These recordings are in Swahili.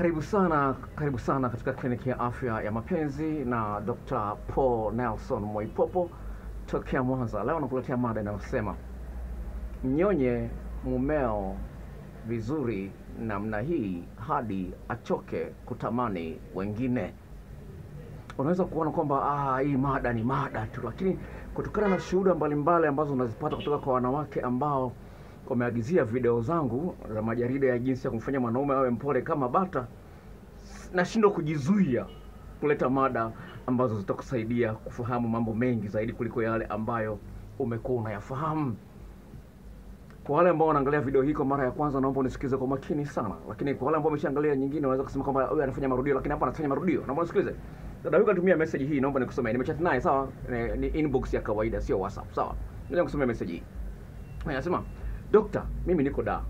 Karibu sana, karibu sana katika kliniki ya afya ya mapenzi na Dr. Paul Nelson Moipopo tokea Mwanza. Leo nakuletea mada inayosema mnyonye mumeo vizuri namna hii hadi achoke kutamani wengine. Unaweza kuona kwamba ah, hii mada ni mada tu, lakini kutokana na shuhuda mbalimbali ambazo unazipata kutoka kwa wanawake ambao wameagizia video zangu za majarida ya jinsi ya kumfanya mwanaume awe mpole kama bata, nashindwa kujizuia kuleta mada ambazo zitakusaidia kufahamu mambo mengi zaidi kuliko yale ambayo umekuwa unayafahamu. Kwa wale ambao wanaangalia video hii kwa mara ya kwanza, naomba unisikize kwa makini sana, lakini kwa wale ambao wameshaangalia nyingine, wanaweza kusema kwamba huyu anafanya marudio, lakini hapa anafanya marudio. Naomba unisikilize. Dada huyu katumia message hii, naomba nikusomee. Nimechat naye sawa, ni inbox ya kawaida, sio WhatsApp sawa. Ngoja nikusomee message hii. Anasema, Dokta, mimi niko da.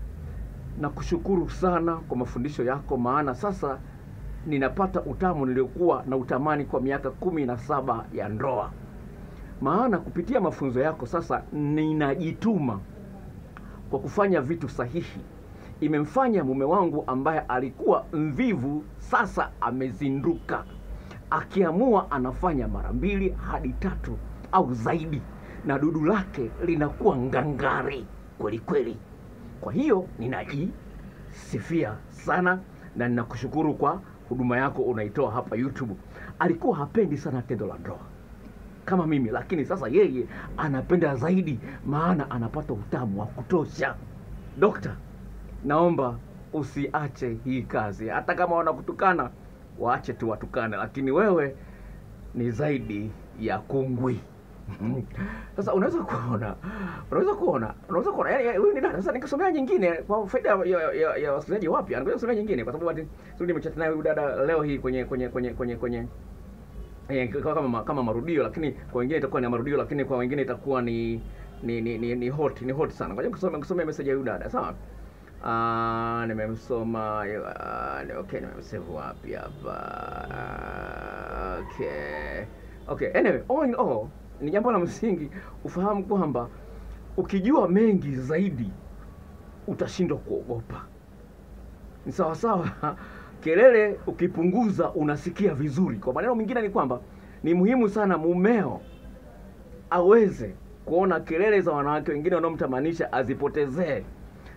Nakushukuru sana kwa mafundisho yako, maana sasa ninapata utamu niliokuwa na utamani kwa miaka kumi na saba ya ndoa. Maana kupitia mafunzo yako sasa ninajituma kwa kufanya vitu sahihi. Imemfanya mume wangu ambaye alikuwa mvivu sasa amezinduka, akiamua anafanya mara mbili hadi tatu au zaidi, na dudu lake linakuwa ngangari kweli kweli. Kwa hiyo ninajisifia sana na ninakushukuru kwa huduma yako unaitoa hapa YouTube. Alikuwa hapendi sana tendo la ndoa kama mimi, lakini sasa yeye anapenda zaidi, maana anapata utamu wa kutosha. Dokta, naomba usiache hii kazi, hata kama wanakutukana waache tu watukane, lakini wewe ni zaidi ya kungwi. Sasa unaweza kuona, unaweza kuona, unaweza kuona, yani huyu ni dada. Sasa nikasomea nyingine kwa faida ya, ya, ya, wasikilizaji wapya, anakuja kusomea nyingine kwa sababu ati sio nimechat naye huyu dada leo hii kwenye kwenye kwenye kwenye kwenye eh, kama kama marudio, lakini kwa wengine itakuwa ni marudio, lakini kwa wengine itakuwa ni ni ni, ni, ni hot ni hot sana. Ngoja kusoma kusoma message ya huyu dada, sawa? Ah, nimemsoma uh, okay, nimemsave wapi hapa? uh, Okay. Okay, anyway, all in all, ni jambo la msingi ufahamu kwamba ukijua mengi zaidi utashindwa kuogopa. Ni sawa sawa, kelele ukipunguza unasikia vizuri. Kwa maneno mengine ni kwamba ni muhimu sana mumeo aweze kuona kelele za wanawake wengine wanaomtamanisha azipotezee.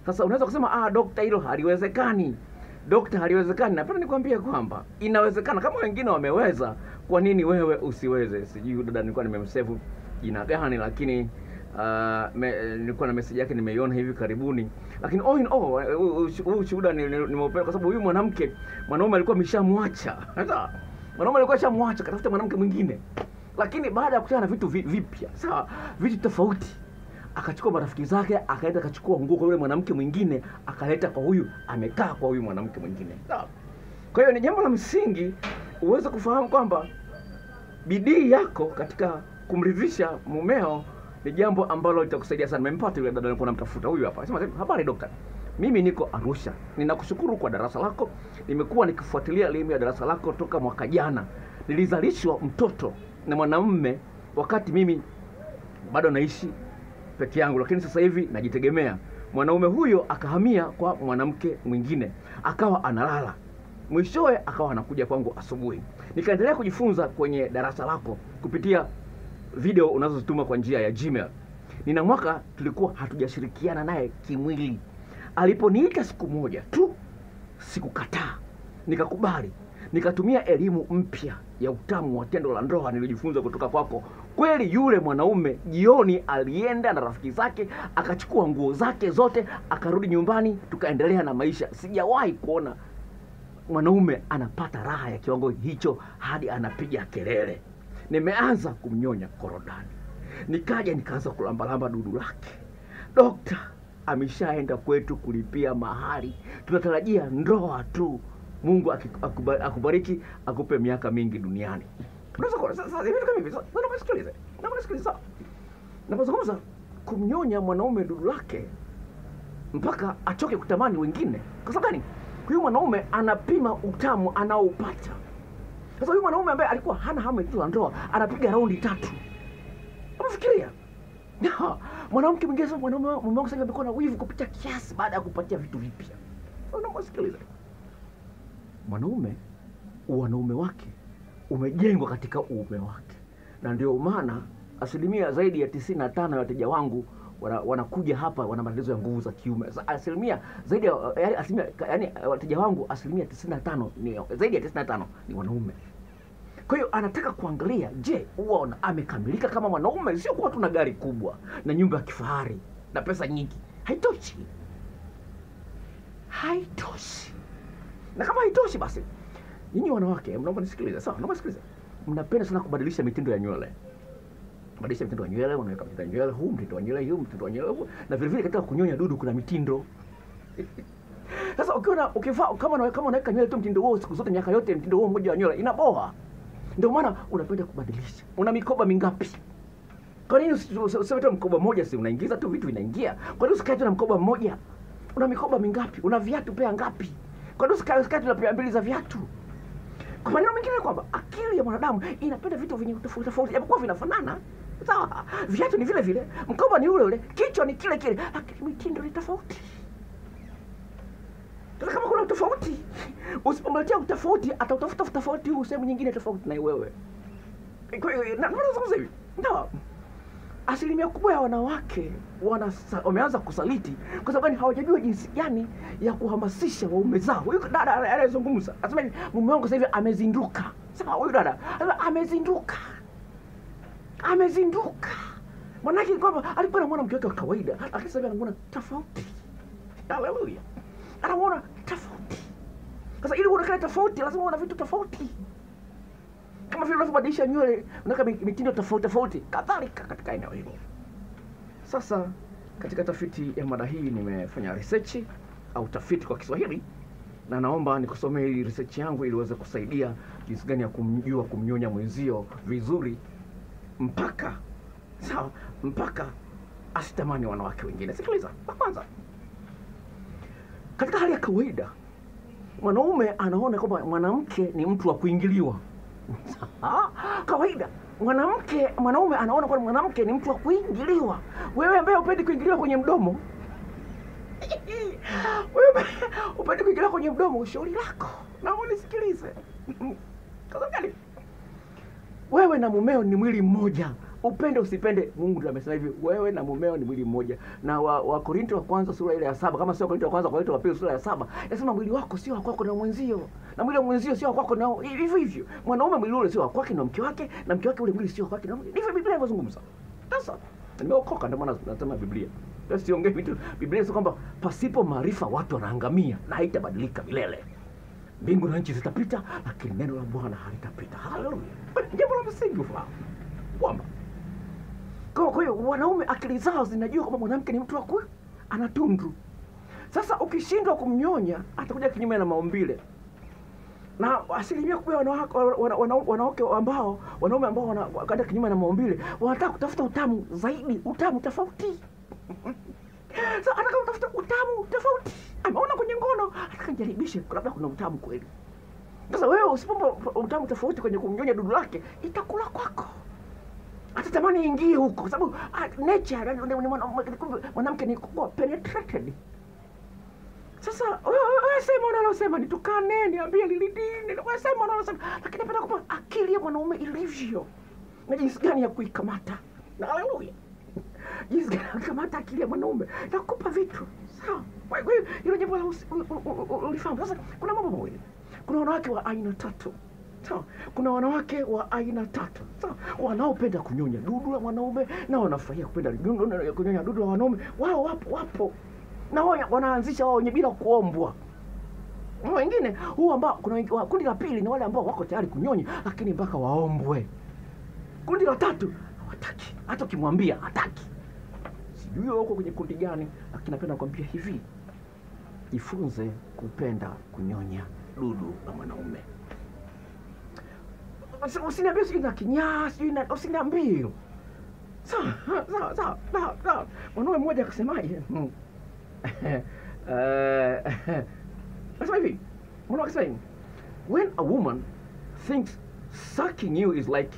Sasa unaweza kusema ah, dokta, hilo haliwezekani. Dokta, haliwezekani. Napenda nikwambie kwamba inawezekana. Kama wengine wameweza, kwa nini wewe usiweze? Sijui dada, nilikuwa nimemsevu jina gani, lakini uh, me, nilikuwa na message yake nimeiona hivi karibuni, lakini all in huu- shuhuda huu ushuhuda ni- ni- kwa sababu huyu mwanamke mwanaume alikuwa ameshamwacha. Mwanaume alikuwa ashamwacha katafuta mwanamke mwingine, lakini baada ya kukutana na vitu vipya, sawa, vitu tofauti akachukua marafiki zake akaenda akachukua nguo kwa yule mwanamke mwingine akaleta kwa huyu amekaa kwa huyu mwanamke mwingine. Kwa hiyo ni jambo la msingi uweze kufahamu kwamba bidii yako katika kumridhisha mumeo ni jambo ambalo litakusaidia sana. Nimempata yule dada nilikuwa namtafuta huyu hapa. Sema habari dokta? Mimi niko arusha. Ninakushukuru kwa darasa lako. Nimekuwa nikifuatilia elimu ya darasa lako toka mwaka jana. Nilizalishwa mtoto na mwanamume wakati mimi bado naishi peke yangu, lakini sasa hivi najitegemea. Mwanaume huyo akahamia kwa mwanamke mwingine, akawa analala, mwishowe akawa anakuja kwangu asubuhi. Nikaendelea kujifunza kwenye darasa lako kupitia video unazozituma kwa njia ya Gmail. Nina mwaka tulikuwa hatujashirikiana naye kimwili. Aliponiita siku moja tu, sikukataa, nikakubali, nikatumia elimu mpya ya utamu wa tendo la ndoa nilijifunza kutoka kwako. Kweli yule mwanaume jioni alienda na rafiki zake akachukua nguo zake zote akarudi nyumbani, tukaendelea na maisha. Sijawahi kuona mwanaume anapata raha ya kiwango hicho hadi anapiga kelele. Nimeanza kumnyonya korodani, nikaja nikaanza kulambalamba dudu lake. Dokta ameshaenda kwetu kulipia mahari, tunatarajia ndoa tu. Mungu akubariki, akupe miaka mingi duniani. Napozungumza kumnyonya mwanaume dudu lake mpaka achoke kutamani wengine. Kwa sababu gani? Huyu mwanaume anapima utamu anaopata Sasa huyu mwanaume ambaye alikuwa hana hamu ya tendo ndoa anapiga raundi tatu. Unafikiria? Na, mwanamke mwingine sasa mwanaume mume wangu sasa amekuwa na wivu kupita kiasi baada ya kupatia vitu vipya. Unamsikiliza? mwanaume wanaume wake umejengwa katika uume wake, na ndio maana asilimia zaidi ya tisini na tano ya wateja wangu wana, wanakuja hapa wana matatizo ya nguvu za kiume. Asilimia zaidi ya yani, asilimia, yani wateja wangu asilimia tisini na tano ni zaidi ya tisini na tano ni wanaume. Kwa hiyo anataka kuangalia, je, huwa amekamilika kama mwanaume? Sio kuwa tuna gari kubwa na nyumba ya kifahari na pesa nyingi, haitoshi, haitoshi. Na kama haitoshi, basi nyinyi wanawake, mnaomba nisikilize, sawa? Naomba nisikilize, mnapenda sana kubadilisha mitindo ya nywele badilisha mtindo wa nywele, unaweka mtindo wa nywele huu, mtindo wa nywele huu, mtindo wa nywele huu, na vile vile katika kunyonya dudu kuna mitindo. Sasa ukiona na ukivaa kama na, kama unaweka nywele tu mtindo huo siku zote miaka yote mtindo huo mmoja wa nywele inaboa. Ndio maana unapenda kubadilisha. Una mikoba mingapi? Kwa nini usi- usi- tu mkoba mmoja, si unaingiza tu vitu vinaingia? Kwa nini usikae tu na mkoba mmoja? Una mikoba mingapi? Una viatu pea ngapi? Kwa nini usikae usikae tu na pia mbili za viatu? Kwa maneno mengine kwamba akili ya mwanadamu inapenda vitu vyenye tofauti tofauti, japokuwa vinafanana. Sawa, viatu ni vile vile, mkoba ni ule ule, kichwa ni kile kile, lakini mitindo ni tofauti. Sasa kama kuna utofauti, usipomletea utofauti, atautafuta utofauti huu sehemu nyingine tofauti na wewe. Nazungumza hivi, ndio asilimia kubwa ya wanawake wana, wameanza kusaliti kwa sababu gani? Hawajajua jinsi gani ya kuhamasisha waume zao. Huyu dada anayezungumza anasema hivi, mume wangu sasa hivi amezinduka. Sawa, huyu dada amezinduka, amezinduka. mwanake kwamba alikuwa anamwona mke wake wa kawaida, lakini sasa anamwona tofauti. Haleluya, anamwona tofauti. Sasa ili uonekane tofauti, lazima uwe na vitu tofauti kama vile unavyobadilisha nywele unaweka mitindo tofauti tofauti kadhalika katika eneo hilo. Sasa katika tafiti ya mada hii nimefanya research au tafiti kwa Kiswahili, na naomba nikusomee research yangu ili uweze kusaidia jinsi gani ya kumjua kumnyonya mwenzio vizuri mpaka sawa, mpaka asitamani wanawake wengine. Sikiliza, kwanza, katika hali ya kawaida mwanaume anaona kwamba mwanamke ni mtu wa kuingiliwa. Ah, kawaida mwanamke mwanaume anaona kwamba mwanamke ni mtu wa kuingiliwa. Wewe ambaye upendi kuingiliwa kwenye mdomo, wewe upendi kuingiliwa kwenye mdomo, ushauri lako naomba nisikilize. Wewe na mumeo ni mwili mmoja, upende usipende. Mungu ndiye amesema hivi, wewe na mumeo ni mwili mmoja. Na wa, wa Korinto wa kwanza sura ile ya saba, kama sio Korinto wa kwanza, Korinto wa pili sura ya saba, inasema mwili wako sio wa kwako na mwenzio, na mwili wa mwenzio sio wa kwako na hivyo hivyo. Mwanaume mwili ule sio wa kwake na mke wake, na mke wake ule mwili sio wa kwake na ndivyo Biblia inavyozungumza. Sasa nimeokoka, ndio maana nasema Biblia. siongee vitu. Biblia sio kwamba pasipo maarifa watu wanaangamia na haitabadilika milele mbingu na nchi zitapita, lakini neno la Bwana halitapita. Haleluya! Jambo la msingi ufahamu kwamba kwa hiyo wanaume akili zao zinajua kwamba mwanamke ni mtu wa anatundu ana tundu. Sasa ukishindwa kumnyonya, atakuja kinyume na maumbile na asilimia kubwa wanawake wana- wana- wana, ambao wanaume ambao wanakwenda kinyume na maumbile wanataka kutafuta utamu zaidi, utamu tofauti. Sasa anataka kutafuta utamu tofauti, ameona kwenye ngono, anataka nijaribishe, labda kuna utamu kweli. Sasa wewe usipompa utamu tofauti kwenye kumnyonya dudu lake, itakula kwako atatamani ingie huko kwa sababu ah, nature mwanamke ni kuwa penetrated. Sasa wewe sema unalosema, nitukane, niambie lilidini, wewe sema unalosema, lakini napenda kupa akili ya mwanaume ilivyo na jinsi gani ya kuikamata. Na haleluya, jinsi gani ya kuikamata akili ya mwanaume na kukupa vitu sawa. Kwa hiyo hilo jambo la ulifahamu. Sasa kuna mambo mawili, kuna wanawake wa aina tatu sawa. Kuna wanawake wa aina tatu sawa, wanaopenda kunyonya dudu la mwanaume na wanafurahia kupenda kunyonya dudu la wanaume. Wao wapo wapo na wao wanaanzisha wao wenyewe bila kuombwa. Wengine huu ambao kuna kundi la pili ni wale ambao wako tayari kunyonya, lakini mpaka waombwe. Kundi la tatu hawataki, hata ukimwambia hataki. Sijui wako kwenye kundi gani, lakini napenda kuambia hivi, jifunze kupenda kunyonya dudu la mwanaume. Usiniambie sijui na kinyaa, sijui na usiniambie. Sawa, sawa, sawa, sawa, sawa. Mwanaume mmoja akasemaje? Hmm. Eh, Sasa hivi, mwanaume akasema when a woman thinks sucking you is like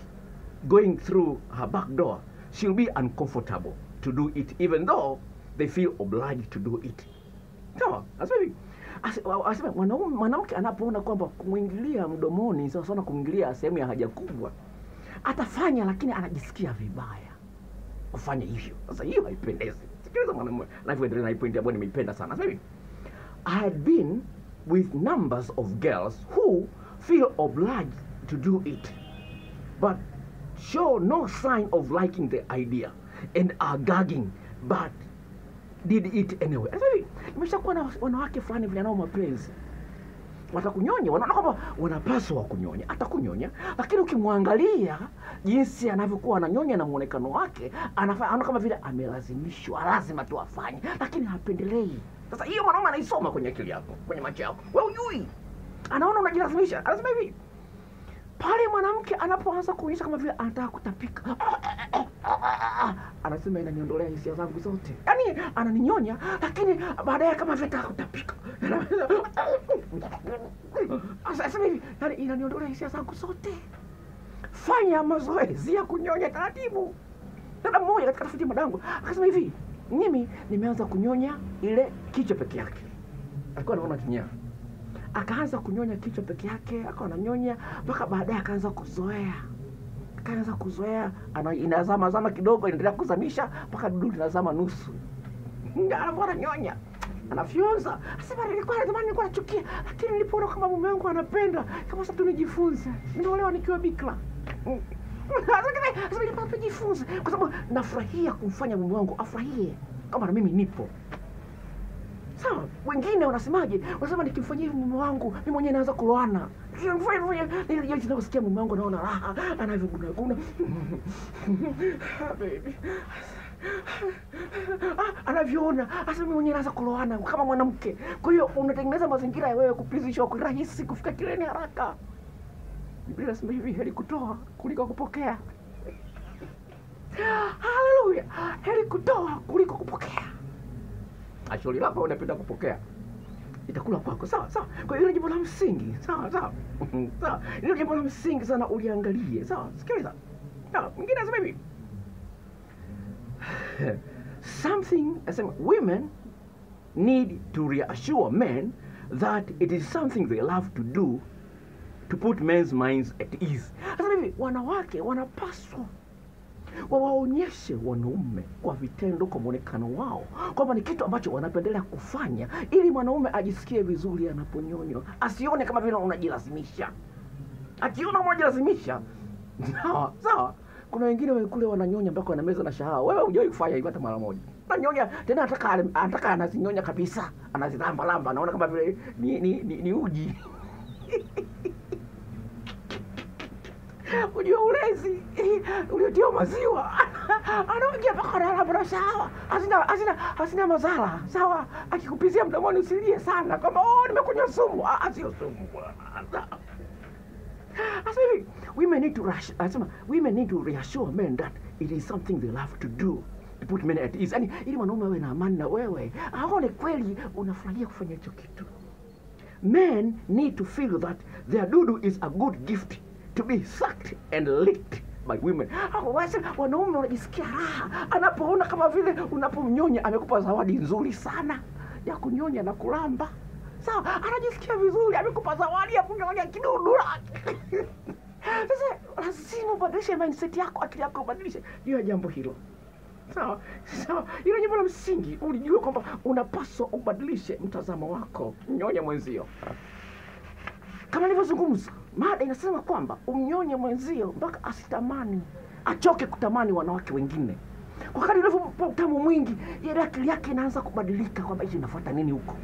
going through her back door, she'll be uncomfortable to do it even though they feel obliged to do it. Sawa, sasa hivi, asema mwanamke anapoona kwamba kumwingilia mdomoni sawa sana kumwingilia sehemu ya haja kubwa atafanya lakini anajisikia vibaya kufanya hivyo. Sasa hiyo haipendezi. Sikiliza mwanamume anavyoendelea na pointi ambayo nimeipenda sana. Sasa I had been with numbers of girls who feel obliged to do it, but show no sign of liking the idea and are gagging, but did it anyway. Sasa hivi nimeshakuwa na wanawake fulani vile nao mapenzi watakunyonya, wanaona kwamba wanapaswa kunyonya, atakunyonya, lakini ukimwangalia jinsi anavyokuwa ananyonya na muonekano wake, anaona kama vile amelazimishwa, lazima tu afanye, lakini hapendelei. Sasa hiyo mwanaume anaisoma kwenye akili yako, kwenye macho yako, wewe ujui, anaona unajilazimisha. Anasema hivi pale mwanamke anapoanza kuonyesha kama vile anataka kutapika anasema inaniondolea hisia zangu zote. Yaani ananinyonya lakini baadaye kama anataka kutapika. Hivi yani inaniondolea hisia zangu zote. Fanya mazoezi ya kunyonya taratibu. Dada mmoja katika tafiti ya madango akasema hivi mimi nimeanza kunyonya ile kichwa peke yake. Alikuwa anaona kinyaa akaanza kunyonya kichwa peke yake akawa ananyonya mpaka baadaye akaanza kuzoea akaanza kuzoea. Inazama zama kidogo inaendelea kuzamisha mpaka dudu linazama nusu. Alafu ananyonya anafyonza. Asema nilikuwa zamani nilikuwa nachukia lakini nilipoona kama mume wangu anapenda kama sasa tunijifunze, nimeolewa nikiwa bikra. Mm. Tujifunze kwa sababu nafurahia kumfanya mume wangu afurahie kama na mimi nipo. Sawa wengine wanasemaje? Wanasema nikimfanyia mume wangu mi mwenyewe naanza kuloana ninavyosikia mume wangu anaona raha Baby. Anavyoona hasa mimi mwenyewe naanza kuloana kama mwanamke kwa hiyo unatengeneza mazingira ya wewe kupizishwa kirahisi kufika kileni haraka biblia inasema hivi heri kutoa kuliko kupokea haleluya heri kutoa kuliko kupokea ashuri lako unapenda kupokea itakula kwako. Sawa sawa. Kwa hiyo ni jambo la msingi. Sawa sawa. Sawa. Hilo jambo la msingi sana uliangalie. Sawa sikiliza. Sawa mwingine anasema hivi. Something asema women need to reassure men that it is something they love to do to put men's minds at ease. Sasa hivi wanawake wanapaswa wawaonyeshe wanaume kwa vitendo, kwa mwonekano wao kwamba ni kitu ambacho wanapendelea kufanya, ili mwanaume ajisikie vizuri anaponyonywa, asione kama vile unajilazimisha. Akiona unajilazimisha, sawa sawa. Kuna wengine kule wananyonya mpaka wanameza na shahawa. Wewe hujawahi kufanya hivyo hata mara moja. Ananyonya tena, anataka anataka anazinyonya kabisa, anazilambalamba anaona kama vile ni, ni, ni, ni uji ujua ulezi uliotiwa maziwa. Anaongea mpaka analabra sawa. Hazina hazina hazina madhara. Sawa akikupizia mdomoni usilie sana. Kwamba oh nimekunywa sumu. Ah sio sumu bwana. Hivi women need to rush anasema women need to reassure men that it is something they love to do. To put men at ease. Yani ili mwanaume awe na amani na wewe aone kweli unafurahia kufanya hicho kitu. Men need to feel that their dudu is a good gift to be sucked and licked by women. Wasi- Wanaume wanajisikia raha anapoona kama vile unapomnyonya amekupa zawadi nzuri sana ya kunyonya na kulamba. Sawa, anajisikia vizuri, amekupa zawadi ya kunyonya kidudu. Sasa lazima ubadilishe mindset yako, akili yako ubadilishe juu ya jambo hilo. Sawa sawa, hilo jambo la msingi, ulijua kwamba unapaswa ubadilishe mtazamo wako, nyonya mwenzio kama nilivyozungumza, mada inasema kwamba umnyonye mwenzio mpaka asitamani, achoke kutamani wanawake wengine. Kwa kadri unavyompa utamu mwingi, ile akili yake inaanza kubadilika, kwamba hivi inafuata nini huko,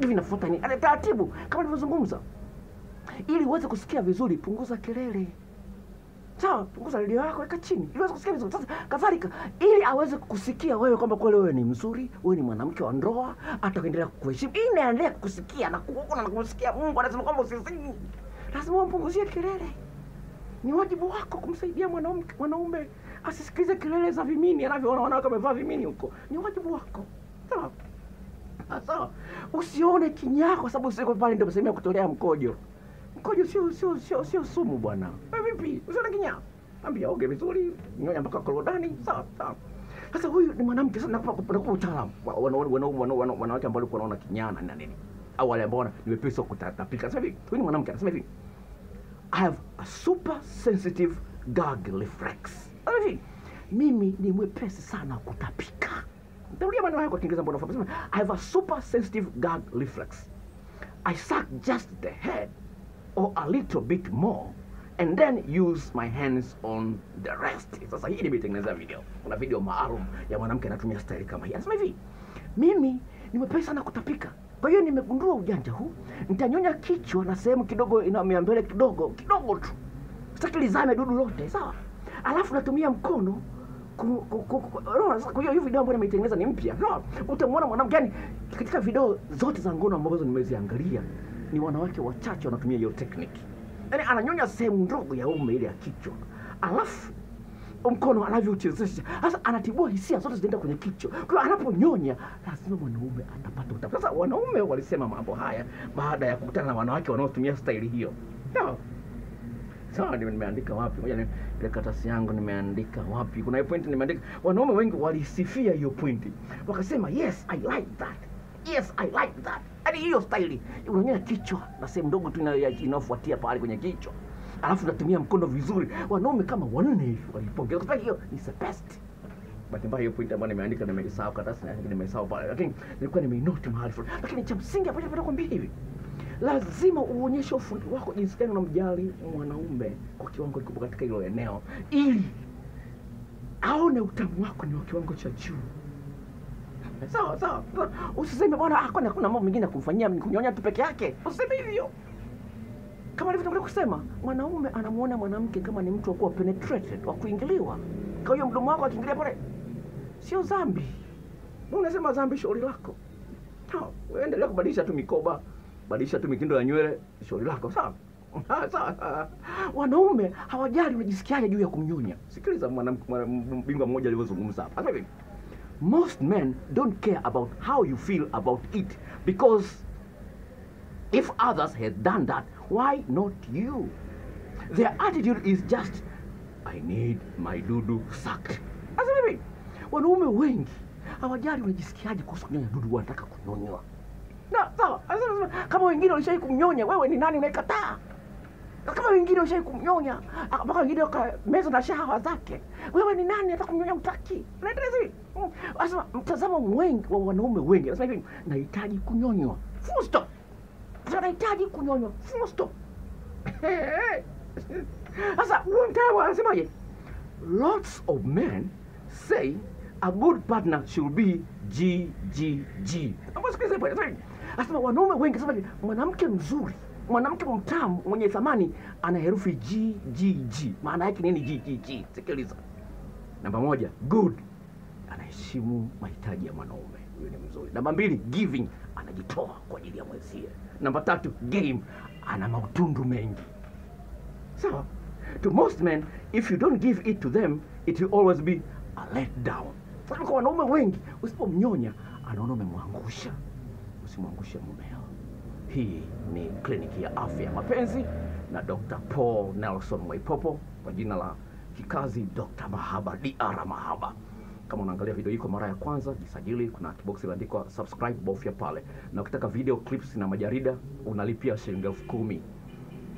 hivi inafuata nini, Ana taratibu, kama nilivyozungumza. Ili uweze kusikia vizuri, punguza kelele. Sawa, punguza redio yako, weka chini ili aweze kusikia vizuri. Sasa kadhalika, ili aweze kukusikia wewe kwamba kweli wewe ni mzuri, wewe ni mwanamke wa ndoa, ataendelea kukuheshimu, ili naendelea kukusikia na kuona na kusikia. Mungu anasema kwamba usizini, lazima wampunguzie kelele. Ni wajibu wako kumsaidia mwanaume mwanaume asisikize kelele za vimini anavyoona wanawake wamevaa vimini huko. Ni wajibu wako, sawa Ah, sawa. Usione kinyaa kwa sababu siko pale ndio sehemu ya kutolea mkojo. Mkojo sio sio sio sio sumu bwana. Wewe vipi? Usione kinyaa. Ambia oge vizuri, nyonya mpaka korodani, sawa sawa. Sasa huyu ni mwanamke sasa nakupa nakupa utaalamu wa- wana- wana- wana- wana- wanawake ambao walikuwa wanaona kinyaa na nini. au wale ambao ni wepesi wa. Sasa hivi huyu ni mwanamke anasema hivi I have a super sensitive gag reflex. Hivi mimi ni mwepesi sana kutapika. Tarudia maneno haya kwa Kiingereza unafahamu. I have a super sensitive gag reflex. I suck just the head or a little bit more and then use my hands on the rest. Sasa hii nimetengeneza video. Kuna video maalum ya mwanamke anatumia style kama hii. Anasema hivi, mimi ni mwepesi sana kutapika. Kwa hiyo nimegundua ujanja huu, nitanyonya kichwa na sehemu kidogo inamea mbele kidogo kidogo tu, sitaki lizame dudu lote, sawa. Alafu natumia mkono kwa hiyo hii video ambayo nimeitengeneza ni mpya. Utamwona mwanamke yani, katika video zote za ngono ambazo nimeziangalia ni wanawake wachache wanatumia hiyo technique. Yani ananyonya sehemu ndogo ya ume ile ya kichwa, alafu mkono anavyochezesha sasa, anatibua hisia zote zinaenda kwenye kichwa. Kwa hiyo anaponyonya lazima mwanaume atapata utamu. Sasa wanaume walisema mambo haya baada ya kukutana na wanawake wanaotumia staili hiyo. Sawa, nime- nimeandika wapi? Ngoja ile karatasi yangu nimeandika wapi? Kuna hiyo point nimeandika. Wanaume wengi walisifia hiyo pointi, wakasema yes I like that, yes I like that. Hadi hiyo staili unanyonya kichwa na sehemu ndogo tu inayofuatia pale kwenye kichwa, alafu natumia mkono vizuri. Wanaume kama wanne hivi walipongeza kwa hiyo ni the best. Bahati mbaya hiyo point ambayo nimeandika nimeisahau karatasi na nimeisahau pale, lakini nilikuwa nimeinoti mahali fulani. Lakini cha msingi ambacho nataka kuambia hivi, lazima uonyeshe ufundi wako jinsi gani unamjali mwanaume kwa kiwango kikubwa katika hilo eneo, ili aone utamu wako ni wa kiwango cha juu. Sawa sawa, usiseme bwana, ah, hakuna mambo mengine ya kumfanyia kunyonya tu peke yake. Usiseme hivyo. Kama nilivyotangulia kusema, mwanaume anamuona mwanamke kama ni mtu wa kuwa penetrated, wa kuingiliwa. Kwa hiyo mdomo wako akiingilia pale, sio dhambi. Unasema dhambi, shauri lako. Wewe endelea kubadilisha tu mikoba, badilisha tu mitindo ya nywele, shauri lako. Sawa. Sawa. Wanaume hawajali unajisikiaje juu ya kumnyonya. Sikiliza mwanamke mbingwa bingwa mmoja alivyozungumza hapa. Sasa hivi, most men don't care about how you feel about it because if others had done that, why not you? Their attitude is just, I need my dudu sucked. Sasa mimi, wanaume wengi hawajali unajisikiaje kuhusu kunyonya dudu, wanataka kunyonywa. Na sawa, kama wengine walishai kumnyonya, wewe ni nani unaikataa? Na kama wengine walishai kumnyonya, ah, mpaka wengine wakameza na shahawa zake, wewe ni nani hata kumnyonya utaki? Unaendelea hivi. Mm. Sasa mtazamo wengi wa wanaume wengi anasema hivi, nahitaji kunyonywa. Full stop. Tunahitaji kunyonywa. Full stop. Sasa huo mtaalamu anasemaje? Lots of men say a good partner should be GGG. Hebu sikiliza hapo, anasema wanaume wengi sasa mwanamke mzuri, mwanamke mtamu mwenye thamani ana herufi GGG. Maana yake nini GGG? Sikiliza. Namba moja, good, anaheshimu mahitaji ya mwanaume, huyo ni mzuri. Namba mbili, giving, anajitoa kwa ajili ya mwenzie. Namba tatu, game, ana mautundu mengi. Sawa. To most men, if you don't give it to them, it will always be a let down. Kwa wanaume wengi, usipomnyonya anaona umemwangusha. Usimwangushe mumeo. Hii ni kliniki ya afya ya mapenzi na Dr. Paul Nelson Mwaipopo kwa jina la kikazi Dr. Mahaba, DR Mahaba. Kama unaangalia video hii kwa mara ya kwanza, jisajili. Kuna kiboksi iliandikwa subscribe, bofya pale, na ukitaka video clips na majarida unalipia shilingi elfu kumi.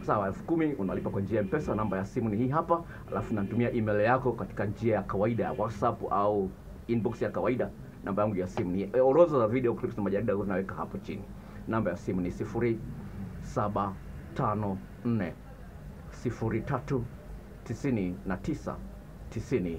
Sawa elfu kumi unalipa kwa njia ya mpesa. Namba ya simu ni hii hapa. Alafu natumia email yako katika njia ya kawaida ya whatsapp au inbox ya kawaida. Namba yangu ya simu ni orodha za video clips na majarida unaweka hapo chini. Namba ya simu ni sifuri saba tano nne sifuri tatu tisini na tisa tisini